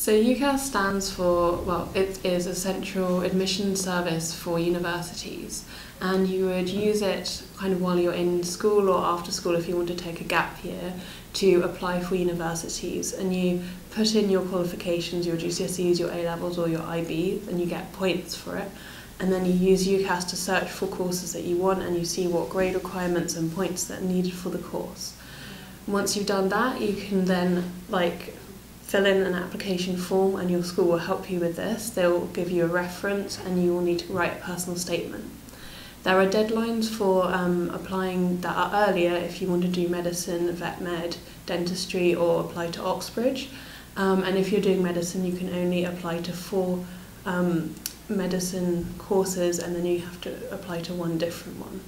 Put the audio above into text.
So UCAS stands for, well, it is a central admission service for universities and you would use it kind of while you're in school or after school if you want to take a gap year to apply for universities and you put in your qualifications, your GCSEs, your A-levels or your IB and you get points for it and then you use UCAS to search for courses that you want and you see what grade requirements and points that are needed for the course. Once you've done that, you can then like fill in an application form and your school will help you with this. They'll give you a reference and you will need to write a personal statement. There are deadlines for um, applying that are earlier if you want to do medicine, vet med, dentistry or apply to Oxbridge. Um, and if you're doing medicine, you can only apply to four um, medicine courses and then you have to apply to one different one.